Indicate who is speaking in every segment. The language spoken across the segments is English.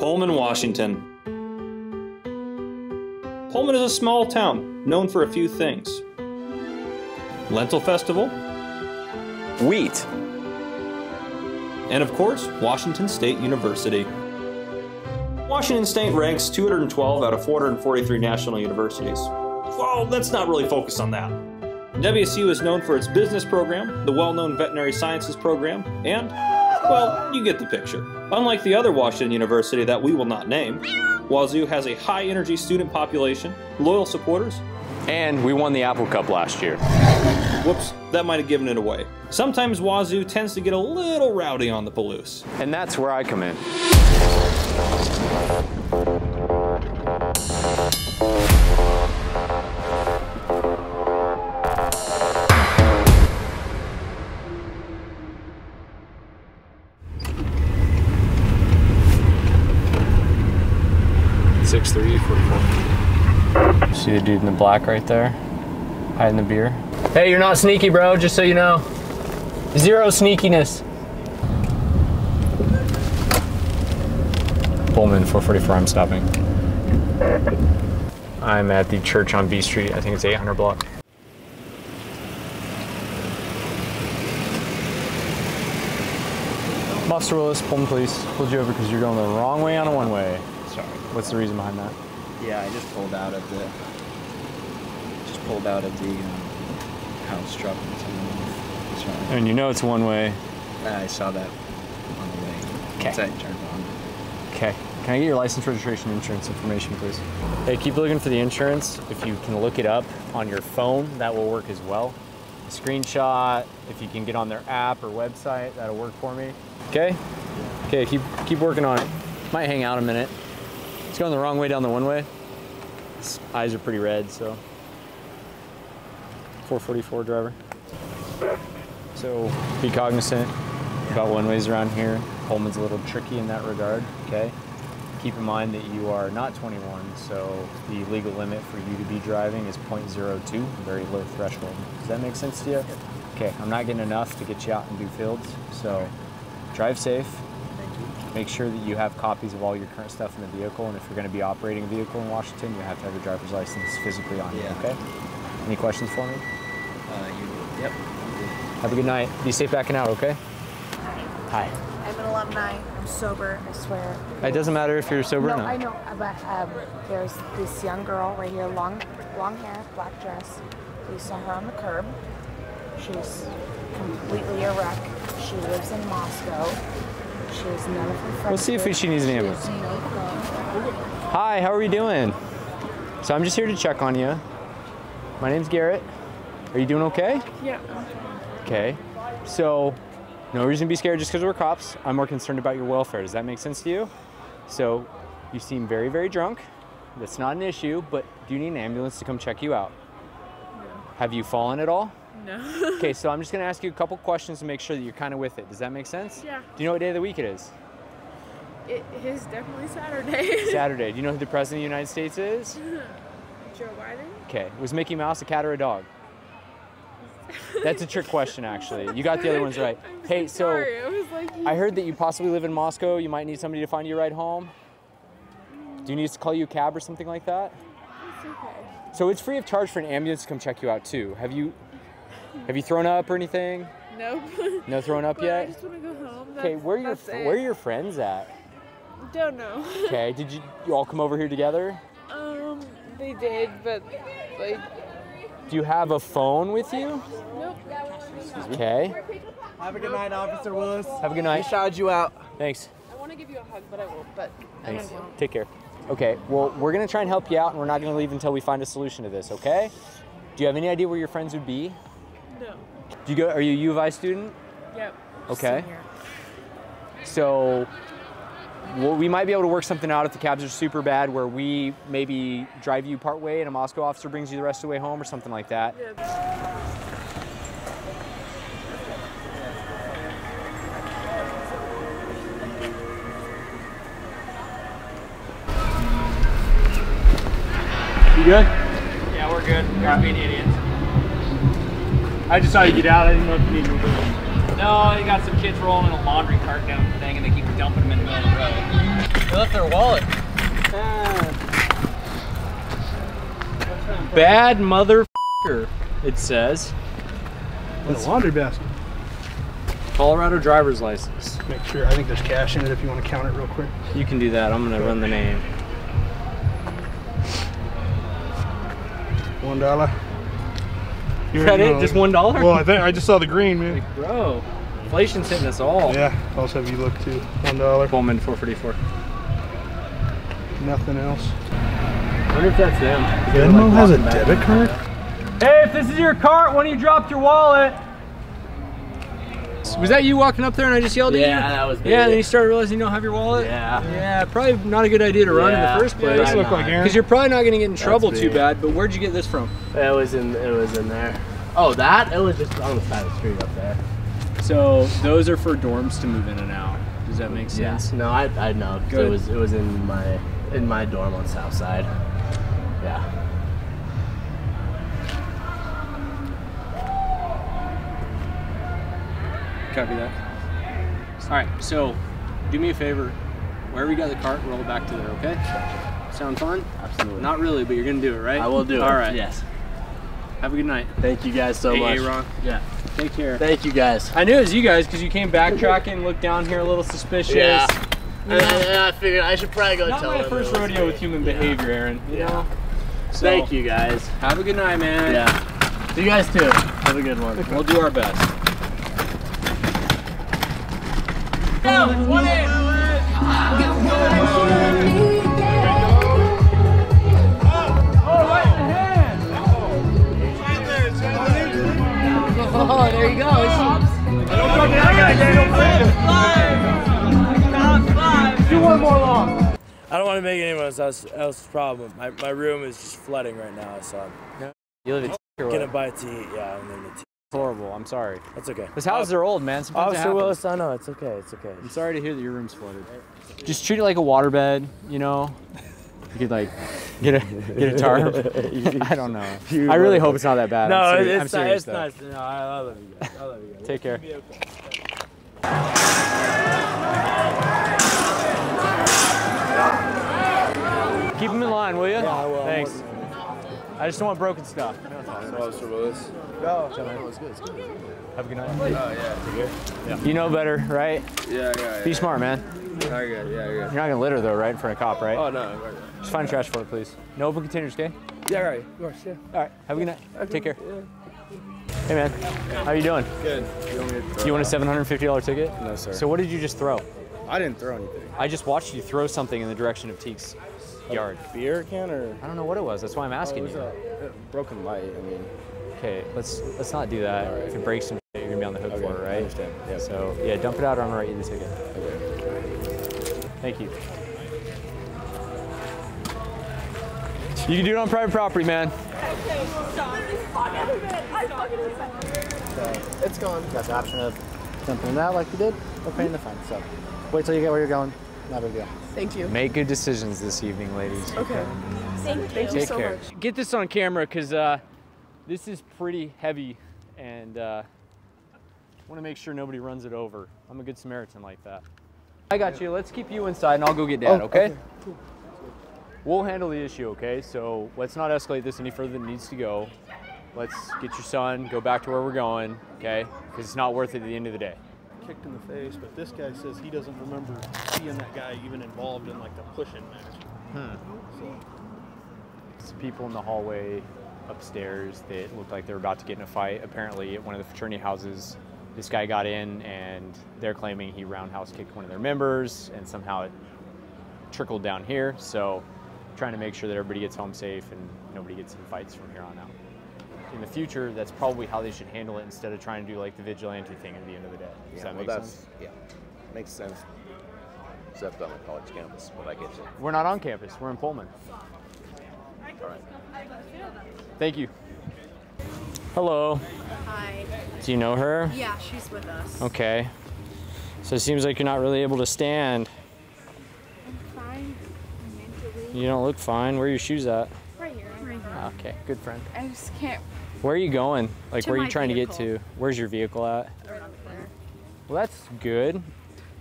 Speaker 1: Pullman, Washington. Pullman is a small town known for a few things Lentil Festival,
Speaker 2: Wheat.
Speaker 1: and of course, Washington State University. Washington State ranks 212 out of 443 national universities. Well, let's not really focus on that. WSU is known for its business program, the well known veterinary sciences program, and, well, you get the picture. Unlike the other Washington University that we will not name, Wazzu has a high energy student population, loyal supporters.
Speaker 2: And we won the Apple Cup last year.
Speaker 1: Whoops, that might have given it away. Sometimes Wazzu tends to get a little rowdy on the Palouse.
Speaker 2: And that's where I come in. See the dude in the black right there, hiding the beer. Hey, you're not sneaky, bro. Just so you know, zero sneakiness. Pullman 444. I'm stopping. I'm at the church on B Street. I think it's 800 block. Officer Willis, Pullman Police, pulled you over because you're going the wrong way on a one-way. Sorry. What's the reason behind that?
Speaker 3: Yeah, I just pulled out of the just pulled out of the um, house truck and someone was trying.
Speaker 2: And you know it's one way.
Speaker 3: I saw that on the way.
Speaker 2: 'Kay.
Speaker 3: Once I turned on.
Speaker 2: Okay. Can I get your license, registration, insurance information, please? Hey, keep looking for the insurance. If you can look it up on your phone, that will work as well. A screenshot, if you can get on their app or website, that'll work for me. Okay? Okay, keep keep working on it. Might hang out a minute. It's going the wrong way down the one way. His eyes are pretty red, so. 444 driver. So be cognizant about one ways around here. Pullman's a little tricky in that regard, okay? Keep in mind that you are not 21, so the legal limit for you to be driving is 0.02, very low threshold. Does that make sense to you? Okay, I'm not getting enough to get you out and do fields, so drive safe. Make sure that you have copies of all your current stuff in the vehicle, and if you're going to be operating a vehicle in Washington, you have to have your driver's license physically on you,
Speaker 3: Yeah.
Speaker 2: okay? Any questions for me?
Speaker 3: Yep.
Speaker 2: Have a good night. Be safe back backing out, okay? Hi.
Speaker 4: I'm an alumni. I'm sober. I swear.
Speaker 2: It doesn't matter if you're sober
Speaker 4: no,
Speaker 2: or not.
Speaker 4: I know, but um, there's this young girl right here, long, long hair, black dress. We saw her on the curb. She's completely a wreck. She lives in Moscow. She has none of her friends.
Speaker 2: We'll see if she needs an ambulance.
Speaker 4: has no phone.
Speaker 2: Hi, how are you doing? So I'm just here to check on you. My name's Garrett. Are you doing okay?
Speaker 4: Yeah.
Speaker 2: Okay. So, no reason to be scared just because we're cops. I'm more concerned about your welfare. Does that make sense to you? So, you seem very, very drunk. That's not an issue, but do you need an ambulance to come check you out? No. Have you fallen at all?
Speaker 5: No.
Speaker 2: Okay, so I'm just gonna ask you a couple questions to make sure that you're kind of with it. Does that make sense?
Speaker 5: Yeah.
Speaker 2: Do you know what day of the week it is?
Speaker 5: It is definitely Saturday.
Speaker 2: Saturday. Do you know who the President of the United States is?
Speaker 5: Joe Biden?
Speaker 2: Okay. Was Mickey Mouse a cat or a dog? That's a trick question, actually. You got the other ones right.
Speaker 5: I'm
Speaker 2: Hey, so
Speaker 5: sorry. I was like,
Speaker 2: I heard that you possibly live in Moscow. You might need somebody to find you a ride home. Do you need us to call you a cab or something like that?
Speaker 5: it's okay.
Speaker 2: So it's free of charge for an ambulance to come check you out too. Have you have you thrown up or anything?
Speaker 5: Nope.
Speaker 2: No thrown up
Speaker 5: but I
Speaker 2: yet?
Speaker 5: just want to go home.
Speaker 2: Okay, where are your
Speaker 5: it.
Speaker 2: where are your friends at?
Speaker 5: Don't know.
Speaker 2: Okay, did you you all come over here together?
Speaker 5: um, they did, but like,
Speaker 2: Do you have a phone with you?
Speaker 5: nope.
Speaker 2: Okay.
Speaker 6: Have a good night, Officer Willis.
Speaker 2: Have a good night.
Speaker 6: We shouted you out.
Speaker 2: Thanks.
Speaker 5: I want to give you a hug, but I won't. But I
Speaker 2: Thanks.
Speaker 5: don't.
Speaker 2: Take care. Okay, well, we're gonna try and help you out, and we're not gonna leave until we find a solution to this. Okay? Do you have any idea where your friends would be?
Speaker 5: No.
Speaker 2: Do you go? Are you a U of I student?
Speaker 5: Yep.
Speaker 2: Okay. So, well, we might be able to work something out if the cabs are super bad, where we maybe drive you part way and a Moscow officer brings you the rest of the way home, or something like that.
Speaker 6: You good?
Speaker 7: Yeah, we're good. We're being idiots.
Speaker 6: I just saw you get out. I didn't know if you needed me.
Speaker 7: No, they got some kids rolling in a laundry cart down the thing and they keep dumping them in the middle of the road.
Speaker 2: They left their wallet. Ah. Bad motherfucker, it says.
Speaker 6: In the laundry basket.
Speaker 2: Colorado driver's license.
Speaker 6: Make sure. I think there's cash in it if you want to count it real quick.
Speaker 2: You can do that. I'm gonna run the name.
Speaker 6: One dollar.
Speaker 2: Is that it? Just one dollar?
Speaker 6: Well, I think I just saw the green, man.
Speaker 2: Bro, inflation's hitting us all.
Speaker 6: Yeah. I'll also have you look too. One dollar.
Speaker 2: Pullman 444.
Speaker 6: Nothing else.
Speaker 2: I wonder if that's them.
Speaker 6: Venmo has a debit card.
Speaker 2: Hey, if this is your cart, when you dropped your wallet. Was that you walking up there and I just yelled at you?
Speaker 3: Yeah, that was me.
Speaker 2: Yeah, and then you started realizing you don't have your wallet?
Speaker 3: Yeah.
Speaker 2: Yeah, probably not a good idea to run in the first place.
Speaker 6: doesn't look like Aaron.
Speaker 2: Because you're probably not going to get in trouble
Speaker 3: me.
Speaker 2: too bad, but where'd you get this from?
Speaker 3: It was in. It was in there. Oh, that? It was just on the side of the street up there.
Speaker 2: So those are for dorms to move in and out. Does that make sense?
Speaker 3: No, I I know. 'cause
Speaker 2: Good.
Speaker 3: It was it was in my in my dorm on South Side. Yeah.
Speaker 2: Copy that. All right, so do me a favor. Wherever you got the cart, roll it back to there, okay? Sound fun?
Speaker 3: Absolutely.
Speaker 2: Not really, but you're gonna do it, right?
Speaker 3: I will do it.
Speaker 2: All right.
Speaker 3: Yes.
Speaker 2: Have a good night.
Speaker 3: Thank you guys so
Speaker 2: Hey,
Speaker 3: much.
Speaker 2: Aaron.
Speaker 3: Yeah.
Speaker 2: Take care.
Speaker 3: Thank you guys.
Speaker 2: I knew it was you guys because you came backtracking, looked down here a little suspicious.
Speaker 3: Yeah.
Speaker 2: You
Speaker 3: And,
Speaker 2: know,
Speaker 3: and I figured I should probably go
Speaker 2: not
Speaker 3: tell
Speaker 2: my
Speaker 3: them
Speaker 2: first rodeo with human behavior, Aaron. You know. So,
Speaker 3: Thank you guys.
Speaker 2: Have a good night, man.
Speaker 3: Yeah. You guys too. Have a good one.
Speaker 2: We'll do our best.
Speaker 3: Oh, there he goes.
Speaker 8: I don't want to make anyone else else problem. My, my room is just flooding right now, so I'm
Speaker 2: You live in
Speaker 8: gonna buy a tea. Yeah, and then the tea.
Speaker 2: Horrible. I'm sorry.
Speaker 8: That's okay.
Speaker 2: Those houses are old, man. Sometimes it
Speaker 8: Officer
Speaker 2: happens.
Speaker 8: Willis, I know it's okay. It's okay.
Speaker 2: I'm sorry to hear that your room's flooded. Just treat it like a waterbed, you know. You could like get a get a tarp. I don't know. I really hope it's not that bad.
Speaker 8: No,
Speaker 2: I'm
Speaker 8: it-
Speaker 2: serious, I'm
Speaker 8: it's not,
Speaker 2: serious
Speaker 8: it's
Speaker 2: though.
Speaker 8: nice. No, I, I love you guys. I love you guys.
Speaker 2: Take care.
Speaker 8: It'll be okay.
Speaker 2: Keep them in line, will you?
Speaker 8: Yeah, I will.
Speaker 2: Thanks. I just don't want broken stuff.
Speaker 8: Officer Willis.
Speaker 2: Oh, have a good night.
Speaker 8: Oh yeah.
Speaker 2: You know better, right?
Speaker 8: Yeah, yeah.
Speaker 2: Be smart, man.
Speaker 8: Yeah, yeah, yeah, yeah.
Speaker 2: You're not gonna litter though, right? In front of a cop, right?
Speaker 8: Oh no.
Speaker 2: Just find a trash for it, please. No open containers, okay?
Speaker 8: Yeah, right. Of course, yeah.
Speaker 2: All right. Have a good night. Take care. Hey, man. How you doing?
Speaker 8: Good. You want me to
Speaker 2: You want a $750 ticket?
Speaker 8: No, sir.
Speaker 2: So what did you just throw?
Speaker 8: I didn't throw anything.
Speaker 2: I just watched you throw something in the direction of Teek's yard.
Speaker 8: Beer can or?
Speaker 2: I don't know what it was. That's why I'm asking oh,
Speaker 8: It was
Speaker 2: you.
Speaker 8: a a broken light. I mean.
Speaker 2: Okay, let's let's not do that. If it breaks some shit, you're gonna be on the hook
Speaker 8: Okay,
Speaker 2: for it,
Speaker 8: I
Speaker 2: right?
Speaker 8: understand. Yeah.
Speaker 2: So yeah, dump it out or I'm gonna write you the ticket.
Speaker 8: Okay.
Speaker 2: Thank you. You can do it on private property, man. Okay, stop. I fucking hate that.
Speaker 3: So it's gone. You Got the option of jumping in that like you did, or paying the fine. So wait till you get where you're going. Not a big deal.
Speaker 5: Thank you.
Speaker 2: Make good decisions this evening, ladies.
Speaker 5: Okay. Thank, thank you
Speaker 2: Take
Speaker 5: so
Speaker 2: care.
Speaker 5: much.
Speaker 2: Get this on camera because uh, this is pretty heavy and uh, want to make sure nobody runs it over. I'm a good Samaritan like that. I got you. Let's keep you inside and I'll go get dad, okay? We'll handle the issue, okay? So let's not escalate this any further than it needs to go. Let's get your son, go back to where we're going, okay? Because it's not worth it at the end of the day.
Speaker 6: Kicked in the face, but this guy says he doesn't remember seeing that guy even involved in like the pushing match.
Speaker 2: Some people in the hallway upstairs that looked like they were about to get in a fight. Apparently, at one of the fraternity houses, this guy got in and they're claiming he roundhouse kicked one of their members and somehow it trickled down here. So, trying to make sure that everybody gets home safe and nobody gets in fights from here on out. In the future, that's probably how they should handle it instead of trying to do like the vigilante thing at the end of the day. Does that
Speaker 9: well,
Speaker 2: make
Speaker 9: that's,
Speaker 2: sense?
Speaker 9: Yeah, makes sense. Except on a college campus, but I get you.
Speaker 2: We're not on campus, we're in Pullman.
Speaker 9: All right.
Speaker 2: Thank you. Hello.
Speaker 10: Hi.
Speaker 2: Do you know her?
Speaker 10: Yeah, she's with us.
Speaker 2: Okay. So it seems like you're not really able to stand.
Speaker 10: I'm fine mentally.
Speaker 2: You don't look fine. Where are your shoes at?
Speaker 10: Right here. Right here.
Speaker 2: Okay, good friend.
Speaker 10: I just can't.
Speaker 2: Where are you going? Like,
Speaker 10: To
Speaker 2: where are you
Speaker 10: my
Speaker 2: trying to get to? Where's your vehicle at?
Speaker 10: Right up there.
Speaker 2: Well, that's good.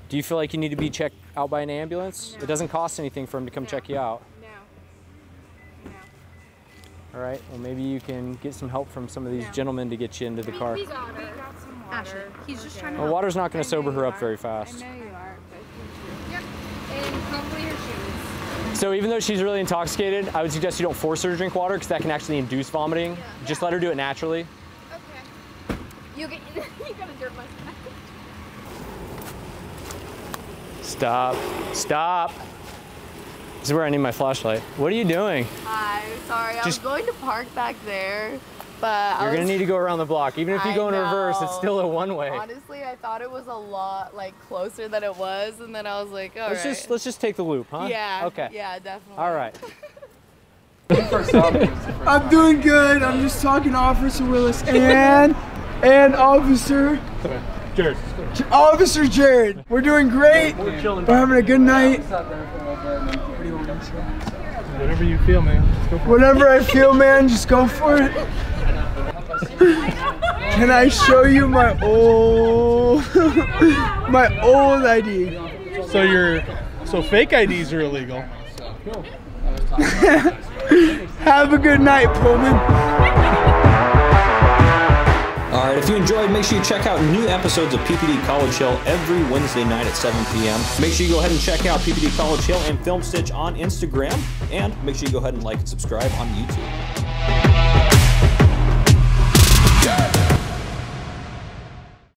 Speaker 2: Do you feel like you need to be checked out by an ambulance? It doesn't cost anything for him to come check you out.
Speaker 10: No.
Speaker 2: All right. Well, maybe you can get some help from some of these gentlemen to get you into the car.
Speaker 10: He's got some water. He's just trying to.
Speaker 2: Well, water's not going to sober her
Speaker 10: you
Speaker 2: up
Speaker 10: are.
Speaker 2: very
Speaker 10: I
Speaker 2: fast.
Speaker 10: know you are, but Yep. And probably her shoes.
Speaker 2: So even though she's really intoxicated, I would suggest you don't force her to drink water because that can actually induce vomiting. Just let her do it naturally.
Speaker 10: Okay. You get. you got a dirt mustache.
Speaker 2: Stop. Stop. This is where I need my flashlight. What are you doing?
Speaker 11: Hi, sorry. I was going to park back there, but I
Speaker 2: You're
Speaker 11: was,
Speaker 2: gonna need to go around the block. Even if you
Speaker 11: I
Speaker 2: go in reverse, it's still a one-way.
Speaker 11: Honestly, I thought it was a lot like closer than it was, and then I was like, all right.
Speaker 2: Let's just let's just take the loop, huh?
Speaker 11: Yeah.
Speaker 2: Okay.
Speaker 11: Yeah, definitely.
Speaker 2: All right.
Speaker 12: I'm doing good. I'm just talking to Officer Willis and and Officer
Speaker 6: Jared.
Speaker 12: Officer Jared. We're doing great. We're having a good night.
Speaker 6: Whatever you feel, man. Let's go for it.
Speaker 12: Whatever I feel, man, just go for it. Can I show you my old my old ID?
Speaker 6: So you're so fake IDs are illegal.
Speaker 12: Have a good night, Pullman.
Speaker 1: If you enjoyed, make sure you check out new episodes of PPD College Hill every Wednesday night at 7 p.m. Make sure you go ahead and check out PPD College Hill and FilmStitch on Instagram, and make sure you go ahead and like and subscribe on YouTube.